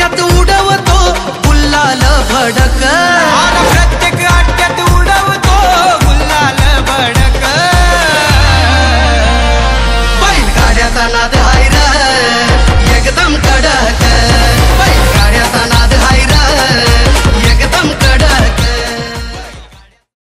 आट्यात उडवतो गुल्लाल भडक. प्रत्येक आट्यात उडवतो गुल्लाल भडक. बैलगाड्याचा नाद